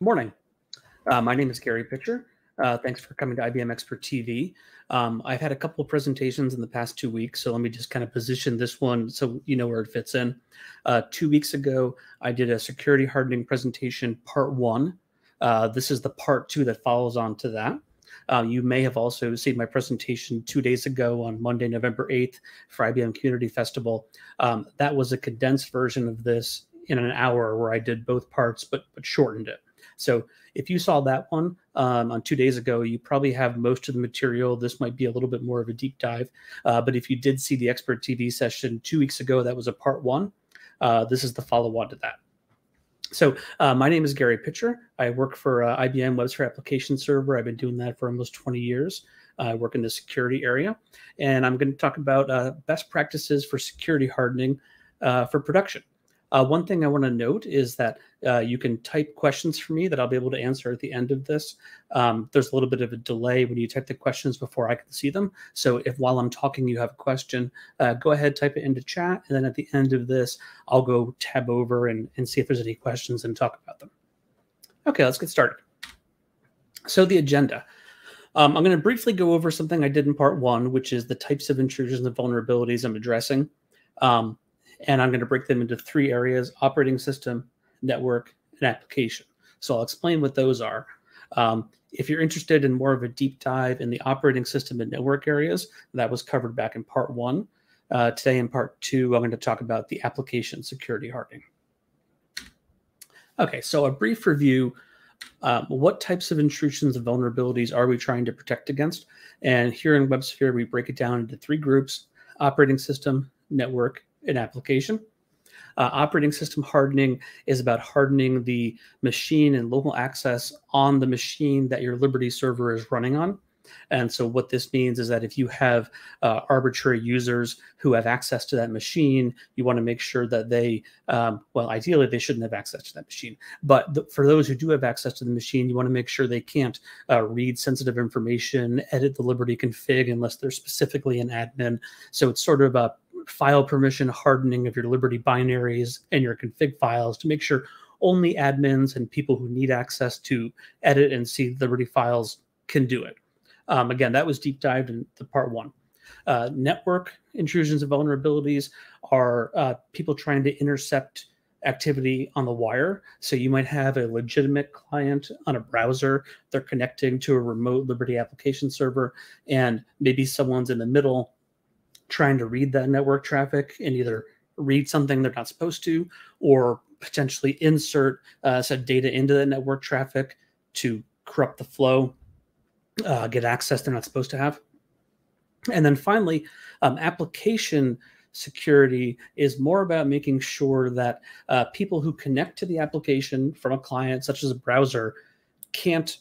Morning. Uh, my name is Gary Pitcher. Uh, thanks for coming to IBM Expert TV. Um, I've had a couple of presentations in the past two weeks, so let me just kind of position this one so you know where it fits in. Uh, two weeks ago, I did a security hardening presentation, part one. Uh, this is the part two that follows on to that. Uh, you may have also seen my presentation two days ago on Monday, November 8th for IBM Community Festival. Um, that was a condensed version of this in an hour where I did both parts but, but shortened it. So if you saw that one um, on two days ago, you probably have most of the material. This might be a little bit more of a deep dive. Uh, but if you did see the expert TV session two weeks ago, that was a part one. Uh, this is the follow on to that. So uh, my name is Gary Pitcher. I work for uh, IBM WebSphere Application Server. I've been doing that for almost 20 years. I work in the security area, and I'm going to talk about uh, best practices for security hardening uh, for production. Uh, one thing I want to note is that uh, you can type questions for me that I'll be able to answer at the end of this. Um, there's a little bit of a delay when you type the questions before I can see them. So if while I'm talking you have a question, uh, go ahead, type it into chat. And then at the end of this, I'll go tab over and, and see if there's any questions and talk about them. Okay, let's get started. So the agenda. Um, I'm going to briefly go over something I did in part one, which is the types of intrusions and vulnerabilities I'm addressing. Um, and I'm going to break them into three areas operating system, network, and application. So I'll explain what those are. Um, if you're interested in more of a deep dive in the operating system and network areas, that was covered back in part one. Uh, today, in part two, I'm going to talk about the application security hardening. Okay, so a brief review. Um, what types of intrusions and vulnerabilities are we trying to protect against? And here in WebSphere, we break it down into three groups operating system, network, an application. Uh, operating system hardening is about hardening the machine and local access on the machine that your Liberty server is running on. And so, what this means is that if you have uh, arbitrary users who have access to that machine, you want to make sure that they, um, well, ideally, they shouldn't have access to that machine. But th- for those who do have access to the machine, you want to make sure they can't uh, read sensitive information, edit the Liberty config unless they're specifically an admin. So, it's sort of a file permission hardening of your Liberty binaries and your config files to make sure only admins and people who need access to edit and see Liberty files can do it. Um, again, that was deep dived in the part one. Uh, network intrusions and vulnerabilities are uh, people trying to intercept activity on the wire. So you might have a legitimate client on a browser, they're connecting to a remote Liberty application server, and maybe someone's in the middle trying to read that network traffic and either read something they're not supposed to or potentially insert uh, said data into the network traffic to corrupt the flow, uh, get access they're not supposed to have. And then finally, um, application security is more about making sure that uh, people who connect to the application from a client, such as a browser, can't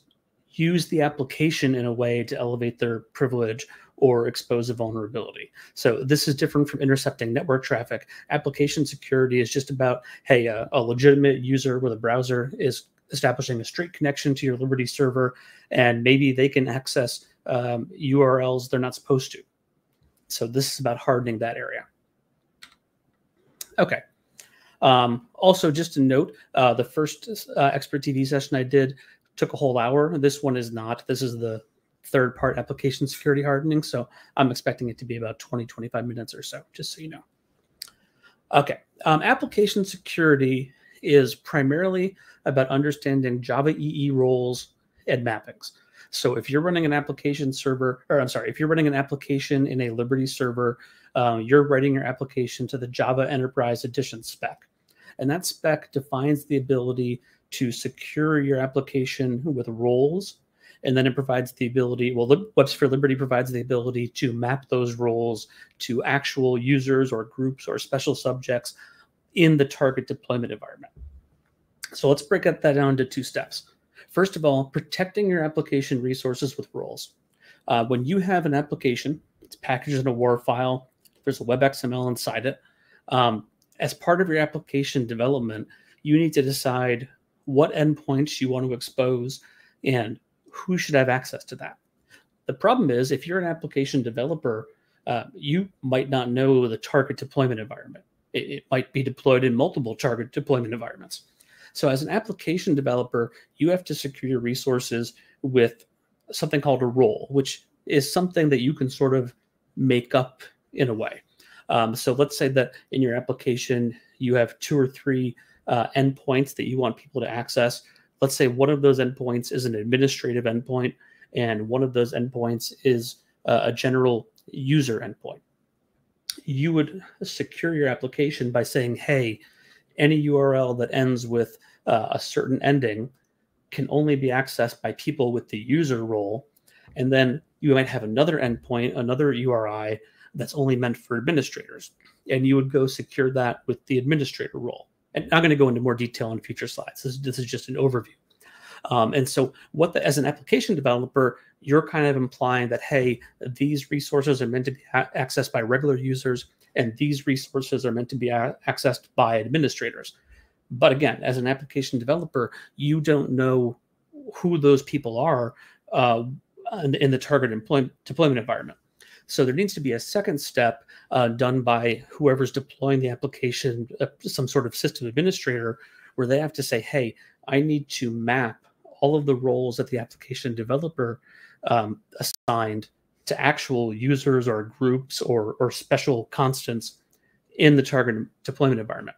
use the application in a way to elevate their privilege or expose a vulnerability. So this is different from intercepting network traffic. Application security is just about, hey, a, a legitimate user with a browser is establishing a straight connection to your Liberty server, and maybe they can access um, URLs they're not supposed to. So this is about hardening that area. Okay. Um, also, just a note, uh, the first uh, expert TV session I did took a whole hour. This one is not. This is the third part application security hardening. So I'm expecting it to be about 20, 25 minutes or so, just so you know. Okay, um, application security is primarily about understanding Java EE roles and mappings. So if you're running an application server, or I'm sorry, if you're running an application in a Liberty server, um, you're writing your application to the Java Enterprise Edition spec. And that spec defines the ability to secure your application with roles and then it provides the ability well WebSphere Liberty provides the ability to map those roles to actual users or groups or special subjects in the target deployment environment. So let's break up that down into two steps. First of all protecting your application resources with roles. Uh, when you have an application it's packaged in a war file there's a web xml inside it um, as part of your application development you need to decide what endpoints you want to expose and who should have access to that. The problem is, if you're an application developer, uh, you might not know the target deployment environment. It, it, might be deployed in multiple target deployment environments. So as an application developer, you have to secure your resources with something called a role, which is something that you can sort of make up in a way. Um, so let's say that in your application, you have two or three uh, endpoints that you want people to access. Let's say one of those endpoints is an administrative endpoint, and one of those endpoints is uh, a general user endpoint. You would secure your application by saying, hey, any URL that ends with uh, a certain ending can only be accessed by people with the user role. And then you might have another endpoint, another URI that's only meant for administrators. And you would go secure that with the administrator role. And I'm going to go into more detail in future slides. This, this is just an overview. Um, and so, what the, as an application developer, you're kind of implying that hey, these resources are meant to be accessed by regular users, and these resources are meant to be accessed by administrators. But again, as an application developer, you don't know who those people are uh, in, in, the target employment, deployment environment. So there needs to be a second step uh, done by whoever's deploying the application, uh, some sort of system administrator, where they have to say, hey, I need to map all of the roles that the application developer um, assigned to actual users or groups or, or special constants in the target deployment environment.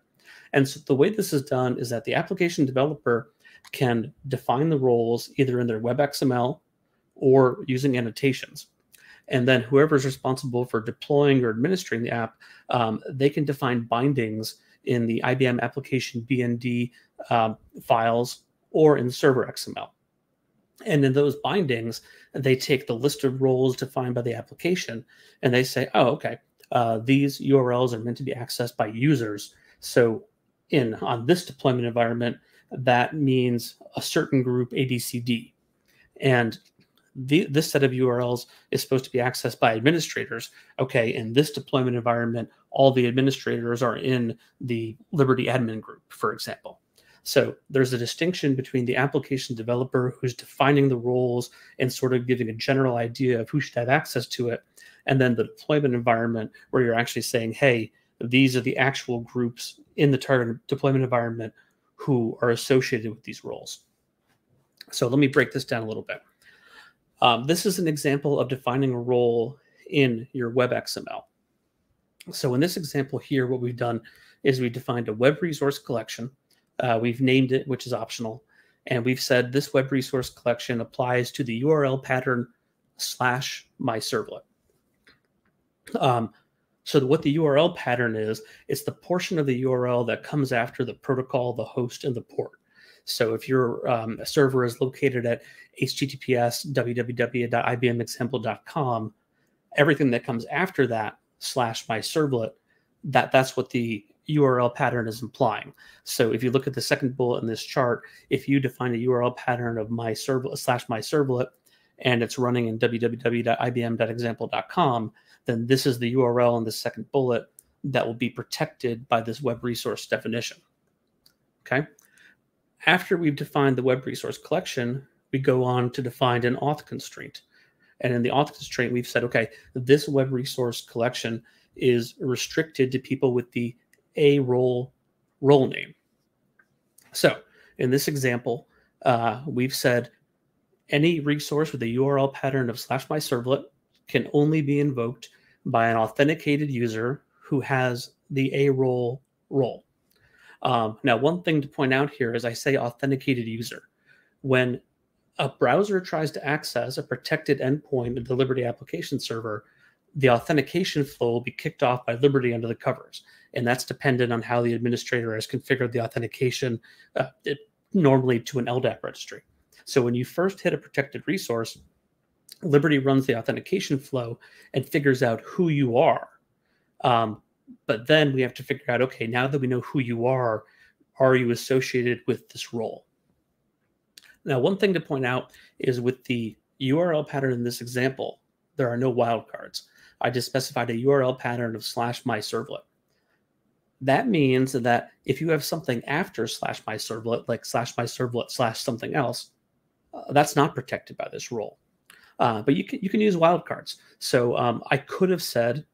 And so the way this is done is that the application developer can define the roles either in their web XML or using annotations. And then whoever is responsible for deploying or administering the app, um, they can define bindings in the IBM application BND um, files or in server XML. And in those bindings, they take the list of roles defined by the application and they say, oh, okay, uh, these URLs are meant to be accessed by users. So in on this deployment environment, that means a certain group ABCD. And the, this set of URLs is supposed to be accessed by administrators. Okay, in this deployment environment, all the administrators are in the Liberty admin group, for example. So there's a distinction between the application developer who's defining the roles and sort of giving a general idea of who should have access to it, and then the deployment environment where you're actually saying, hey, these are the actual groups in the target deployment environment who are associated with these roles. So let me break this down a little bit. Um, this is an example of defining a role in your web XML. So in this example here, what we've done is we defined a web resource collection uh, we've named it, which is optional. And we've said this web resource collection applies to the URL pattern slash my servlet. Um, so what the URL pattern is, it's the portion of the URL that comes after the protocol, the host, and the port. So if your um, server is located at https www.ibmexample.com, everything that comes after that slash my servlet, that that's what the URL pattern is implying. So if you look at the second bullet in this chart, if you define a URL pattern of my servlet slash my servlet and it's running in www.ibm.example.com, then this is the URL in the second bullet that will be protected by this web resource definition. Okay. After we've defined the web resource collection, we go on to define an auth constraint. And in the auth constraint, we've said, okay, this web resource collection is restricted to people with the a role role name. So in this example, uh, we've said any resource with a URL pattern of slash my servlet can only be invoked by an authenticated user who has the a role role. Um, now, one thing to point out here is I say authenticated user. When a browser tries to access a protected endpoint of the Liberty application server, the authentication flow will be kicked off by Liberty under the covers. And that's dependent on how the administrator has configured the authentication, uh, it, normally to an LDAP registry. So when you first hit a protected resource, Liberty runs the authentication flow and figures out who you are. Um, but then we have to figure out okay, now that we know who you are, are you associated with this role? Now, one thing to point out is with the URL pattern in this example, there are no wildcards. I just specified a URL pattern of slash my servlet. That means that if you have something after slash my servlet, like slash my servlet slash something else, uh, that's not protected by this role. Uh, but you can you can use wildcards. So um, I could have said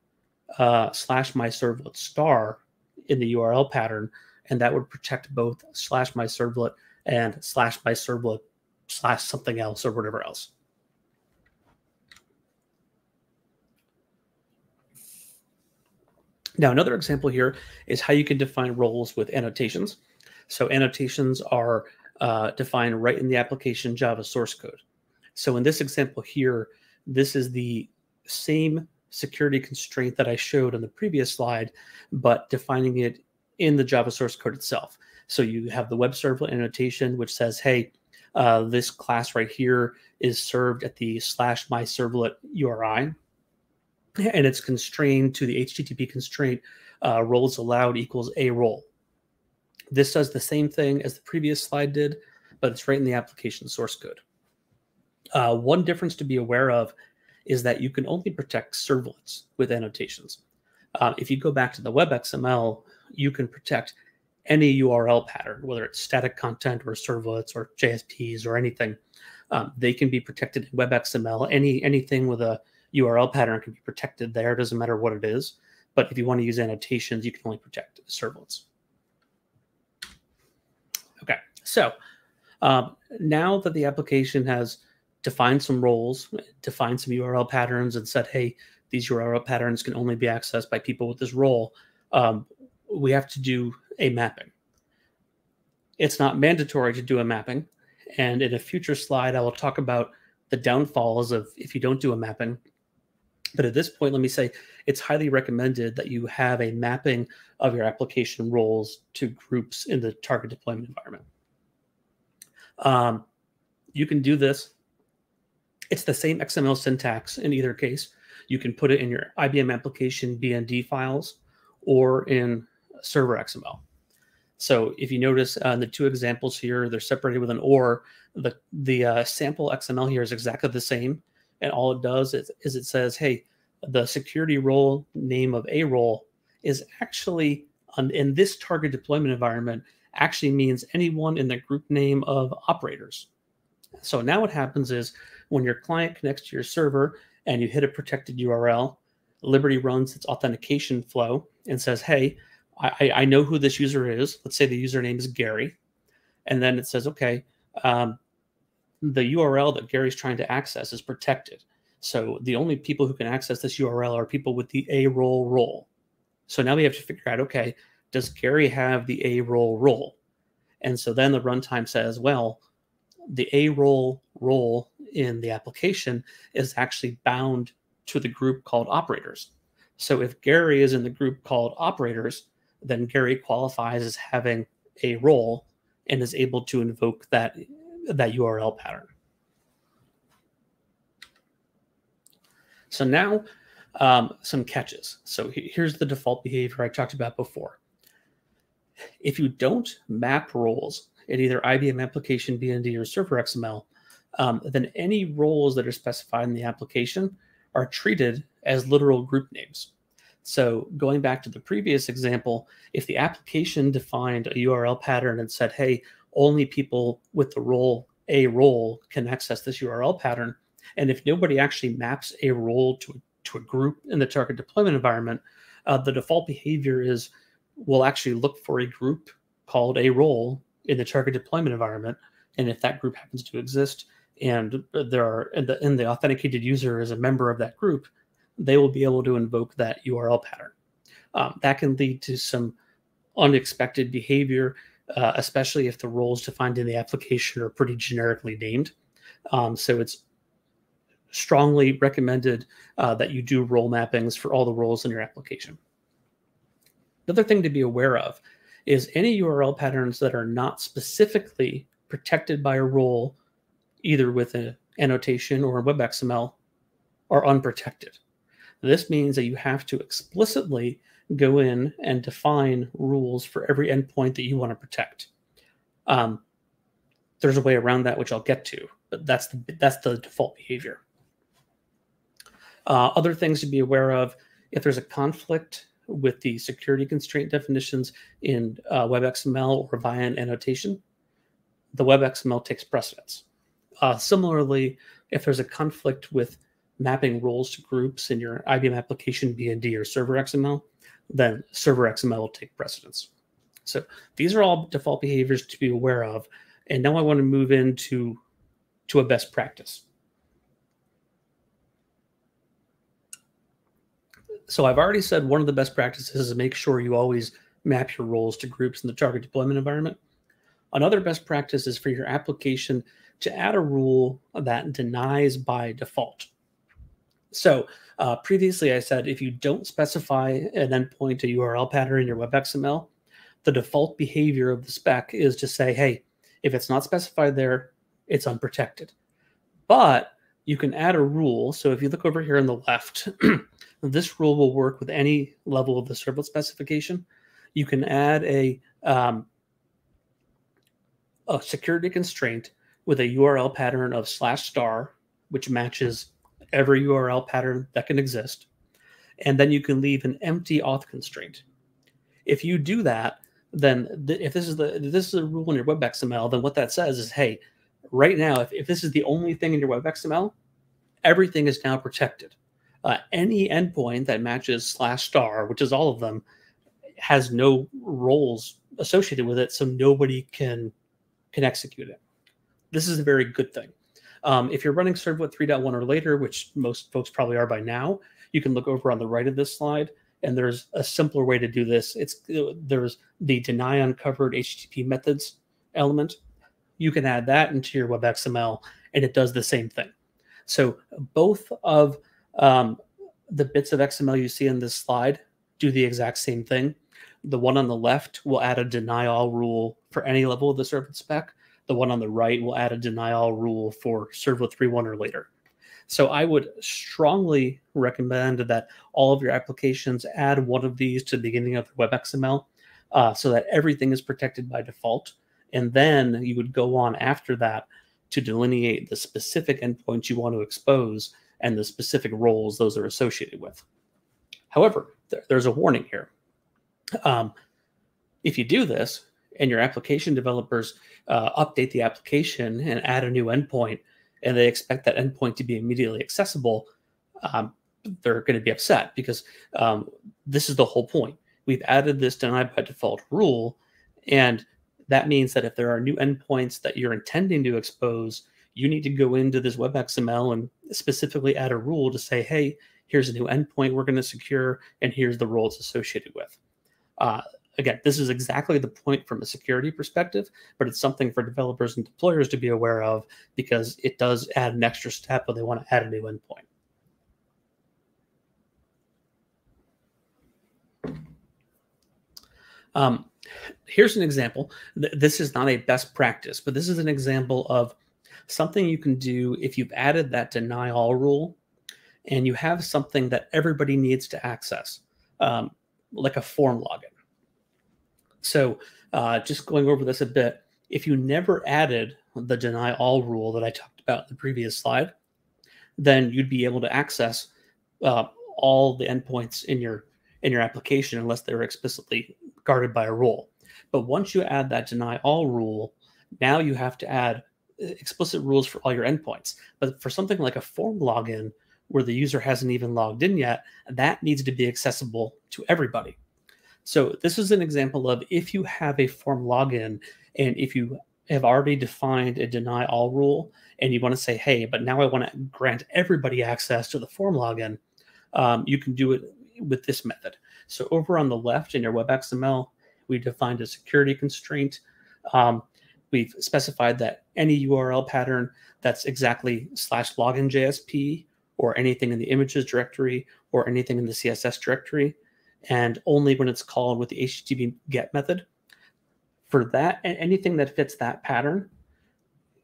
uh, slash my servlet star in the URL pattern, and that would protect both slash my servlet and slash my servlet slash something else or whatever else. Now, another example here is how you can define roles with annotations. So annotations are uh, defined right in the application Java source code. So in this example here, this is the same security constraint that I showed on the previous slide, but defining it in the Java source code itself. So you have the web servlet annotation, which says, hey, uh, this class right here is served at the slash my servlet URI, and it's constrained to the HTTP constraint uh, roles allowed equals a role. This does the same thing as the previous slide did, but it's right in the application source code. Uh, one difference to be aware of is that you can only protect servlets with annotations. Uh, if you go back to the web XML, you can protect any URL pattern, whether it's static content or servlets or JSPs or anything. Um, they can be protected in web XML. Any anything with a URL pattern can be protected there. Doesn't matter what it is. But if you want to use annotations, you can only protect servlets. Okay, so um, now that the application has defined some roles, defined some URL patterns, and said, hey, these URL patterns can only be accessed by people with this role, um, we have to do a mapping. It's not mandatory to do a mapping. And in a future slide, I will talk about the downfalls of if you don't do a mapping but at this point, let me say it's highly recommended that you have a mapping of your application roles to groups in the target deployment environment. Um, you can do this. It's the same XML syntax in either case. You can put it in your IBM application BND files or in server XML. So if you notice uh, the two examples here, they're separated with an or. The, the uh, sample XML here is exactly the same and all it does is, is it says, hey, the security role name of a role is actually um, in this target deployment environment actually means anyone in the group name of operators. So now what happens is when your client connects to your server and you hit a protected URL, Liberty runs its authentication flow and says, hey, I, I know who this user is. Let's say the username is Gary. And then it says, okay, um, the URL that Gary's trying to access is protected. So the only people who can access this URL are people with the A role role. So now we have to figure out, okay, does Gary have the A role role? And so then the runtime says, well, the A role role in the application is actually bound to the group called operators. So if Gary is in the group called operators, then Gary qualifies as having a role and is able to invoke that that URL pattern. So now um, some catches. So here's the default behavior I talked about before. If you don't map roles in either IBM application BND or server XML, um, then any roles that are specified in the application are treated as literal group names. So going back to the previous example, if the application defined a URL pattern and said, hey, only people with the role a role can access this URL pattern. And if nobody actually maps a role to, to a group in the target deployment environment, uh, the default behavior is we'll actually look for a group called a role in the target deployment environment. And if that group happens to exist and there are and the, and the authenticated user is a member of that group, they will be able to invoke that URL pattern. Um, that can lead to some unexpected behavior uh, especially if the roles defined in the application are pretty generically named. Um, so it's strongly recommended uh, that you do role mappings for all the roles in your application. Another thing to be aware of is any URL patterns that are not specifically protected by a role, either with an annotation or a WebXML, are unprotected. This means that you have to explicitly go in and define rules for every endpoint that you want to protect. Um, there's a way around that, which I'll get to, but that's the that's the default behavior. Uh, other things to be aware of: if there's a conflict with the security constraint definitions in uh, WebXML or via an annotation, the WebXML takes precedence. Uh, similarly, if there's a conflict with mapping roles to groups in your IBM application BND or server XML, then server XML will take precedence. So these are all default behaviors to be aware of. And now I want to move into to a best practice. So I've already said one of the best practices is to make sure you always map your roles to groups in the target deployment environment. Another best practice is for your application to add a rule that denies by default. So uh, previously I said if you don't specify an endpoint, a URL pattern in your WebXML, the default behavior of the spec is to say, hey, if it's not specified there, it's unprotected. But you can add a rule. So if you look over here on the left, this rule will work with any level of the servlet specification. You can add a, um, a security constraint with a URL pattern of slash star, which matches every URL pattern that can exist. And then you can leave an empty auth constraint. If you do that, then th if this is the this is a rule in your web XML, then what that says is, hey, right now, if, if this is the only thing in your web XML, everything is now protected. Uh, any endpoint that matches slash star, which is all of them, has no roles associated with it, so nobody can can execute it. This is a very good thing. Um, if you're running Servlet 3.1 or later, which most folks probably are by now, you can look over on the right of this slide, and there's a simpler way to do this. It's there's the deny uncovered HTTP methods element. You can add that into your web XML, and it does the same thing. So both of um, the bits of XML you see in this slide do the exact same thing. The one on the left will add a deny all rule for any level of the servlet spec. The one on the right will add a deny all rule for servlet 3.1 or later. So I would strongly recommend that all of your applications add one of these to the beginning of the web XML uh, so that everything is protected by default. And then you would go on after that to delineate the specific endpoints you want to expose and the specific roles those are associated with. However, there, there's a warning here. Um, if you do this and your application developers uh, update the application and add a new endpoint, and they expect that endpoint to be immediately accessible, um, they're going to be upset because um, this is the whole point. We've added this deny by default rule, and that means that if there are new endpoints that you're intending to expose, you need to go into this web XML and specifically add a rule to say, hey, here's a new endpoint we're going to secure, and here's the role it's associated with. Uh, again, this is exactly the point from a security perspective, but it's something for developers and deployers to be aware of because it does add an extra step when they want to add a new endpoint. Um, here's an example. This is not a best practice, but this is an example of something you can do if you've added that deny all rule and you have something that everybody needs to access, um, like a form login. So uh, just going over this a bit, if you never added the deny all rule that I talked about in the previous slide, then you'd be able to access uh, all the endpoints in your in your application unless they were explicitly guarded by a rule. But once you add that deny all rule, now you have to add uh, explicit rules for all your endpoints. But for something like a form login where the user hasn't even logged in yet, that needs to be accessible to everybody. So this is an example of if you have a form login and if you have already defined a deny all rule and you want to say, hey, but now I want to grant everybody access to the form login, um, you can do it with this method. So over on the left in your web XML, we defined a security constraint. Um, we've specified that any URL pattern that's exactly slash login JSP or anything in the images directory or anything in the CSS directory, and only when it's called with the HTTP GET method. For that, and anything that fits that pattern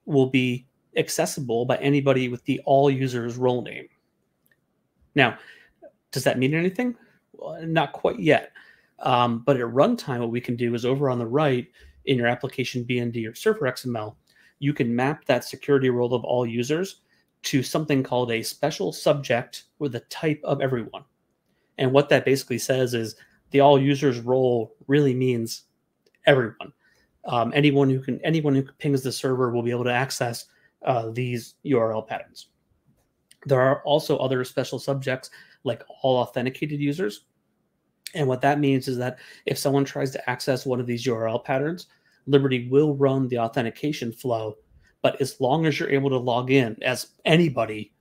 will be accessible by anybody with the all users role name. Now, does that mean anything? Well, not quite yet. Um, but at runtime, what we can do is over on the right in your application BND or server XML, you can map that security role of all users to something called a special subject with a type of everyone. And what that basically says is the all users role really means everyone. Um, anyone who can anyone who pings the server will be able to access uh, these URL patterns. There are also other special subjects like all authenticated users. And what that means is that if someone tries to access one of these URL patterns, Liberty will run the authentication flow. But as long as you're able to log in as anybody,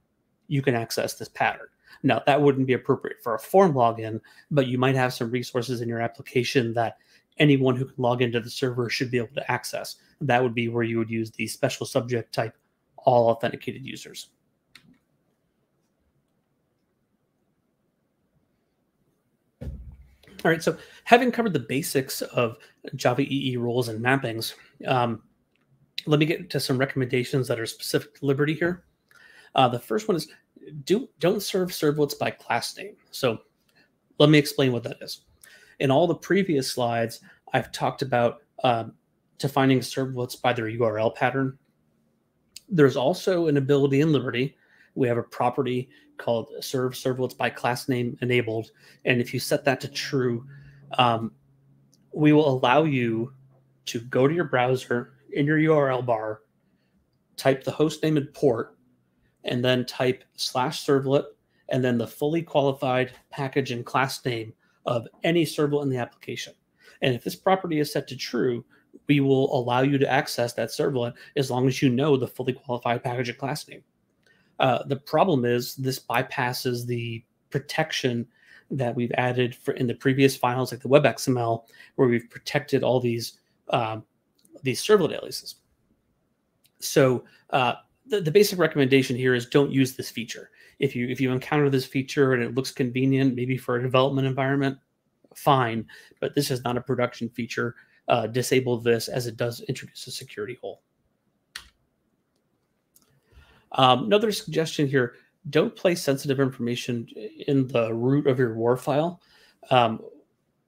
you can access this pattern. Now, that wouldn't be appropriate for a form login, but you might have some resources in your application that anyone who can log into the server should be able to access. That would be where you would use the special subject type all authenticated users. All right, so having covered the basics of Java EE roles and mappings, um, let me get to some recommendations that are specific to Liberty here. Uh, the first one is do don't serve servlets by class name. So let me explain what that is. In all the previous slides, I've talked about um, defining servlets by their URL pattern. There's also an ability in Liberty. We have a property called serve servlets by class name enabled. And if you set that to true, um, we will allow you to go to your browser in your URL bar, type the host name and port, and then type slash servlet and then the fully qualified package and class name of any servlet in the application. And if this property is set to true, we will allow you to access that servlet as long as you know the fully qualified package and class name. Uh, the problem is this bypasses the protection that we've added for in the previous files, like the web XML, where we've protected all these um, these servlet aliases. So uh, the, the basic recommendation here is don't use this feature. If you if you encounter this feature and it looks convenient, maybe for a development environment, fine. But this is not a production feature. Uh, disable this as it does introduce a security hole. Um, another suggestion here: don't place sensitive information in the root of your WAR file. Um,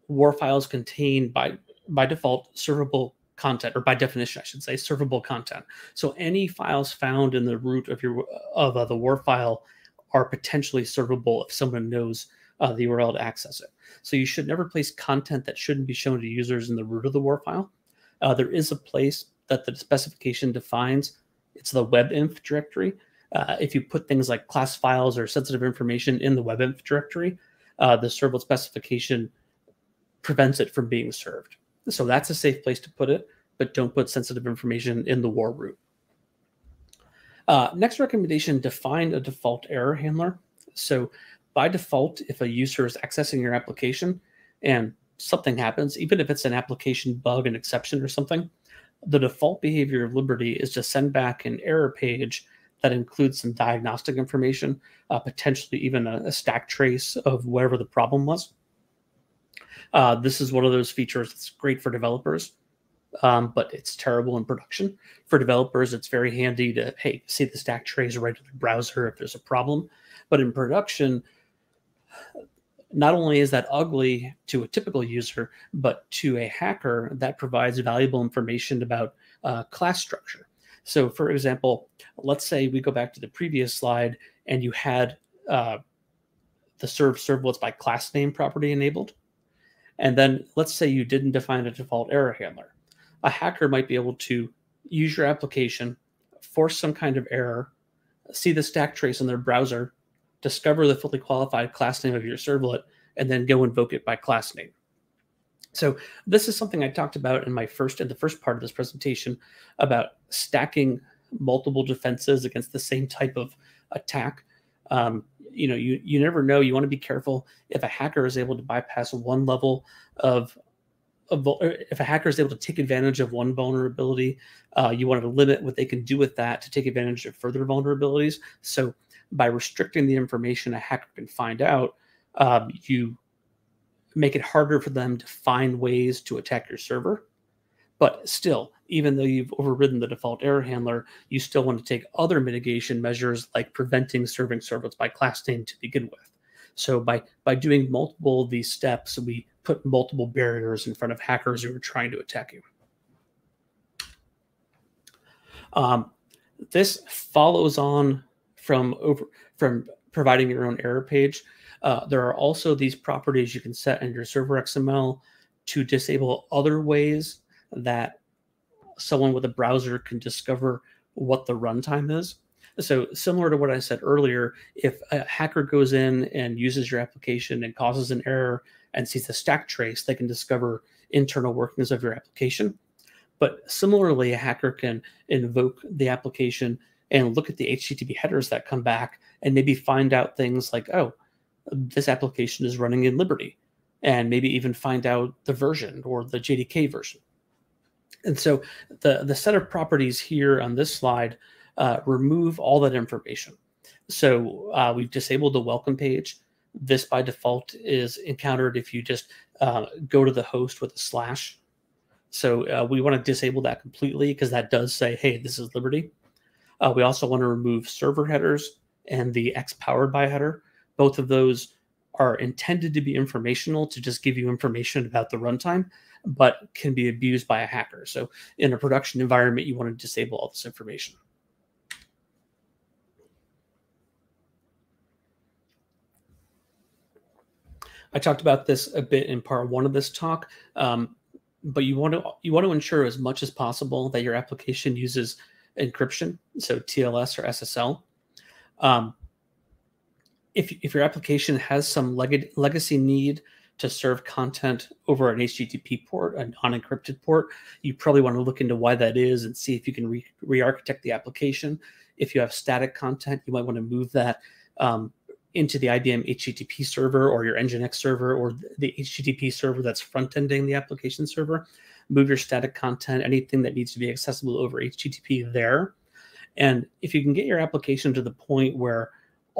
WAR files contain by by default servable content, or by definition, I should say, servable content. So any files found in the root of your of uh, the WAR file are potentially servable if someone knows uh, the URL to access it. So you should never place content that shouldn't be shown to users in the root of the WAR file. Uh, there is a place that the specification defines. It's the webinf directory. Uh, if you put things like class files or sensitive information in the webinf directory, uh, the servlet specification prevents it from being served. So that's a safe place to put it, but don't put sensitive information in the war root. Uh, next recommendation, define a default error handler. So by default, if a user is accessing your application and something happens, even if it's an application bug, an exception or something, the default behavior of Liberty is to send back an error page that includes some diagnostic information, uh, potentially even a, a, stack trace of whatever the problem was. Uh, this is one of those features that's great for developers, um, but it's terrible in production. For developers, it's very handy to, hey, see the stack trace right in the browser if there's a problem. But in production, not only is that ugly to a typical user, but to a hacker, that provides valuable information about uh, class structure. So, for example, let's say we go back to the previous slide and you had uh, the serve servlets by class name property enabled. And then let's say you didn't define a default error handler. A hacker might be able to use your application, force some kind of error, see the stack trace in their browser, discover the fully qualified class name of your servlet, and then go invoke it by class name. So this is something I talked about in my first in the first part of this presentation about stacking multiple defenses against the same type of attack. Um, you know you you never know. You want to be careful. If a hacker is able to bypass one level of of if a hacker is able to take advantage of one vulnerability uh, you want to limit what they can do with that to take advantage of further vulnerabilities. So by restricting the information a hacker can find out um, you make it harder for them to find ways to attack your server. But still, even though you've overridden the default error handler, you still want to take other mitigation measures like preventing serving servlets by class name to begin with. So by by doing multiple of these steps, we put multiple barriers in front of hackers who are trying to attack you. Um, this follows on from over from providing your own error page. Uh, there are also these properties you can set in your server XML to disable other ways that someone with a browser can discover what the runtime is. So similar to what I said earlier, if a hacker goes in and uses your application and causes an error and sees a stack trace, they can discover internal workings of your application. But similarly, a hacker can invoke the application and look at the HTTP headers that come back and maybe find out things like, oh, this application is running in Liberty, and maybe even find out the version or the JDK version. And so the, the set of properties here on this slide uh, remove all that information. So uh, we've disabled the welcome page. This by default is encountered if you just uh, go to the host with a slash. So uh, we want to disable that completely because that does say, hey, this is Liberty. Uh, we also want to remove server headers and the X powered by header. Both of those are intended to be informational to just give you information about the runtime, but can be abused by a hacker. So in a production environment, you want to disable all this information. I talked about this a bit in part one of this talk, um, but you want to you want to ensure as much as possible that your application uses encryption, so TLS or SSL. Um, if if your application has some leg- legacy need to serve content over an HTTP port, an unencrypted port, you probably want to look into why that is and see if you can re- re-architect the application. If you have static content, you might want to move that um, into the IBM HTTP server or your Nginx server or the HTTP server that's front ending the application server. Move your static content, anything that needs to be accessible over HTTP there. And if you can get your application to the point where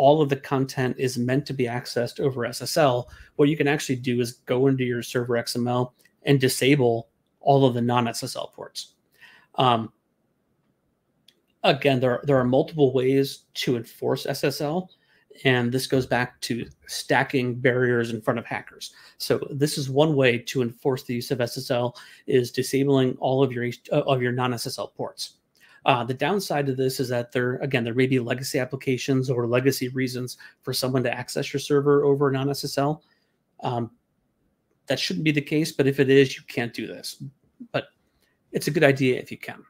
all of the content is meant to be accessed over SSL, what you can actually do is go into your server XML and disable all of the non SSL ports. Um, again, there, there are multiple ways to enforce SSL. And this goes back to stacking barriers in front of hackers. So this is one way to enforce the use of SSL is disabling all of your uh, of your non-SSL ports. Uh, the downside of this is that there, again, there may be legacy applications or legacy reasons for someone to access your server over non-SSL. Um, that shouldn't be the case, but if it is, you can't do this. But it's a good idea if you can.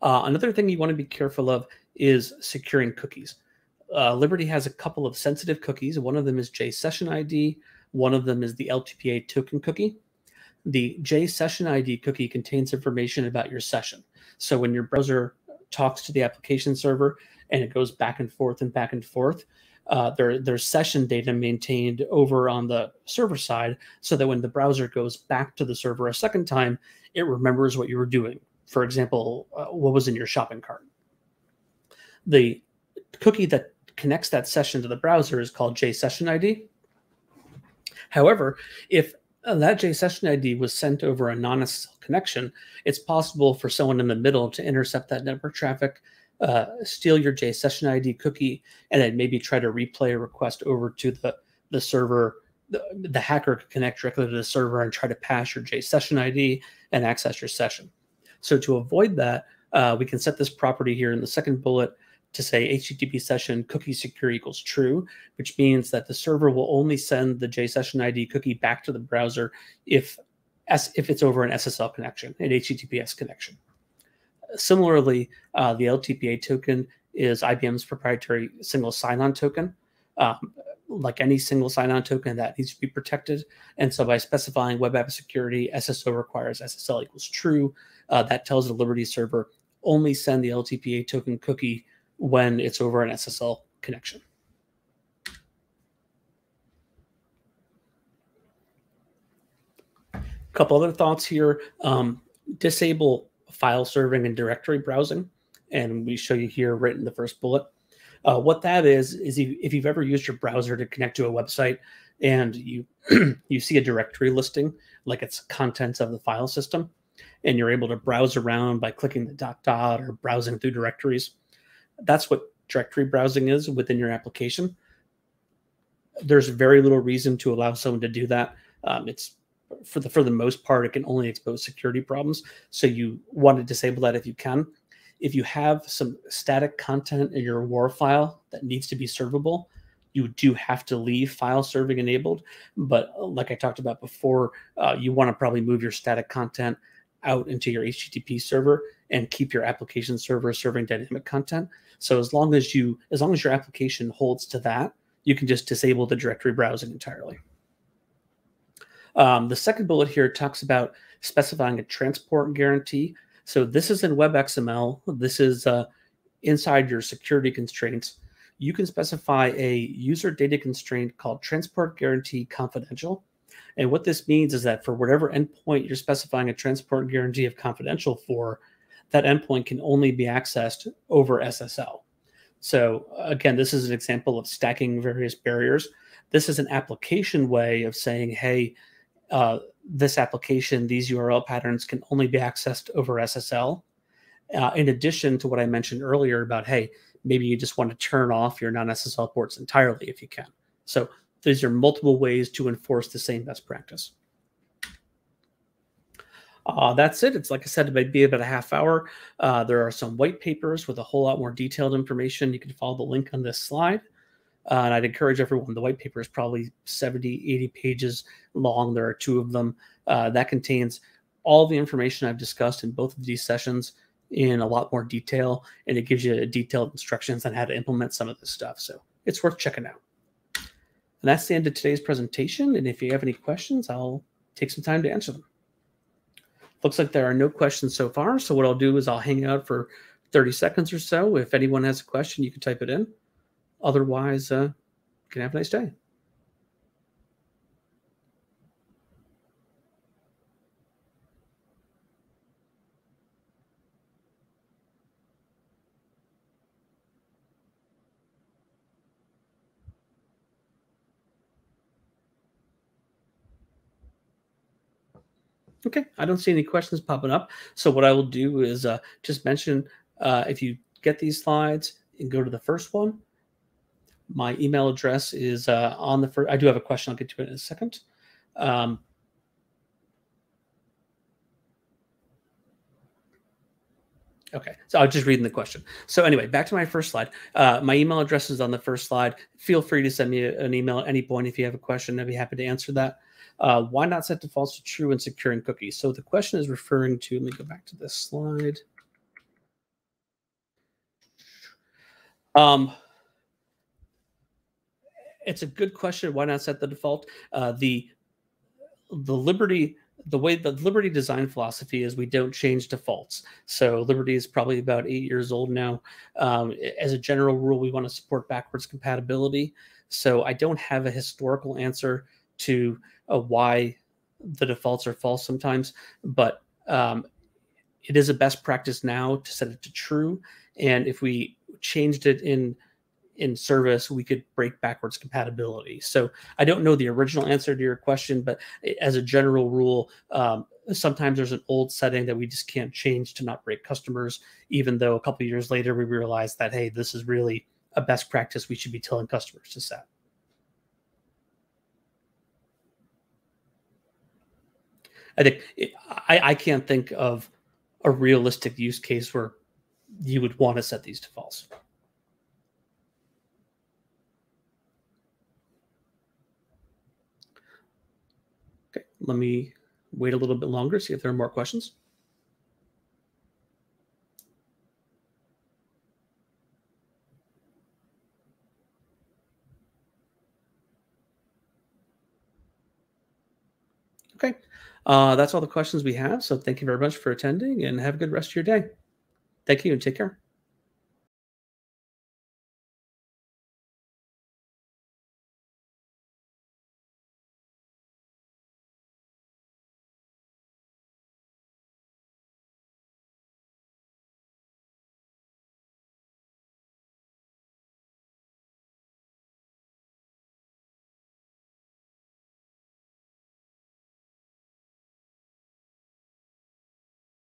Uh, another thing you want to be careful of is securing cookies uh, Liberty has a couple of sensitive cookies. One of them is JSession ID. One of them is the LTPA token cookie. The JSession ID cookie contains information about your session. So when your browser talks to the application server and it goes back and forth and back and forth, uh, there, there's session data maintained over on the server side so that when the browser goes back to the server a second time, it remembers what you were doing. For example, uh, what was in your shopping cart. The cookie that connects that session to the browser is called JSession ID. However, if that JSession ID was sent over a non-SSL connection, it's possible for someone in the middle to intercept that network traffic, uh, steal your JSession ID cookie, and then maybe try to replay a request over to the, the server. The, the hacker could connect directly to the server and try to pass your JSession ID and access your session. So to avoid that, uh, we can set this property here in the second bullet to say HTTP session cookie secure equals true, which means that the server will only send the JSession ID cookie back to the browser if if it's over an SSL connection, an HTTPS connection. Similarly, uh, the LTPA token is IBM's proprietary single sign-on token. Um, like any single sign-on token, that needs to be protected. And so, by specifying web app security, SSO requires SSL equals true. Uh, that tells the Liberty server only send the LTPA token cookie when it's over an SSL connection. A couple other thoughts here. Um, disable file serving and directory browsing. And we show you here right in the first bullet. Uh, what that is, is if you've ever used your browser to connect to a website and you you see a directory listing, like it's contents of the file system, and you're able to browse around by clicking the dot dot or browsing through directories that's what directory browsing is within your application. There's very little reason to allow someone to do that. Um, it's for the for the most part, it can only expose security problems. So you want to disable that if you can. If you have some static content in your WAR file that needs to be servable, you do have to leave file serving enabled. But like I talked about before, uh, you want to probably move your static content out into your HTTP server and keep your application server serving dynamic content. So as long as you, as long as your application holds to that, you can just disable the directory browsing entirely. Um, the second bullet here talks about specifying a transport guarantee. So this is in WebXML. This is uh, inside your security constraints. You can specify a user data constraint called transport guarantee confidential. And what this means is that for whatever endpoint you're specifying a transport guarantee of confidential for, that endpoint can only be accessed over SSL. So again, this is an example of stacking various barriers. This is an application way of saying, hey, uh, this application, these URL patterns can only be accessed over SSL. Uh, in addition to what I mentioned earlier about, hey, maybe you just want to turn off your non-SSL ports entirely if you can. So these are multiple ways to enforce the same best practice. Uh, that's it. It's like I said, it might be about a half hour. Uh, there are some white papers with a whole lot more detailed information. You can follow the link on this slide. Uh, and I'd encourage everyone, the white paper is probably 70, 80 pages long. There are two of them. Uh, that contains all the information I've discussed in both of these sessions in a lot more detail. And it gives you detailed instructions on how to implement some of this stuff. So it's worth checking out. And that's the end of today's presentation. And if you have any questions, I'll take some time to answer them. Looks like there are no questions so far. So what I'll do is I'll hang out for 30 seconds or so. If anyone has a question, you can type it in. Otherwise, uh, you can have a nice day. Okay, I don't see any questions popping up. So what I will do is uh, just mention uh, if you get these slides and go to the first one, my email address is uh, on the first. I do have a question. I'll get to it in a second. Um, Okay, so I'll just read the question. So anyway, back to my first slide. Uh, my email address is on the first slide. Feel free to send me an email at any point if you have a question. I'd be happy to answer that. Uh, why not set defaults to true when securing cookies? So the question is referring to, let me go back to this slide. Um, it's a good question. Why not set the default? Uh, the the Liberty the way the Liberty design philosophy is we don't change defaults. So Liberty is probably about eight years old now. Um, as a general rule, we want to support backwards compatibility. So I don't have a historical answer to uh, why the defaults are false sometimes, but um, it is a best practice now to set it to true. And if we changed it in in service, we could break backwards compatibility. So I don't know the original answer to your question, but as a general rule, um, sometimes there's an old setting that we just can't change to not break customers, even though a couple years later we realize that, hey, this is really a best practice we should be telling customers to set. I think it, I, I can't think of a realistic use case where you would want to set these defaults. Okay, let me wait a little bit longer, see if there are more questions. Okay. Uh, that's all the questions we have. So thank you very much for attending and have a good rest of your day. Thank you and take care.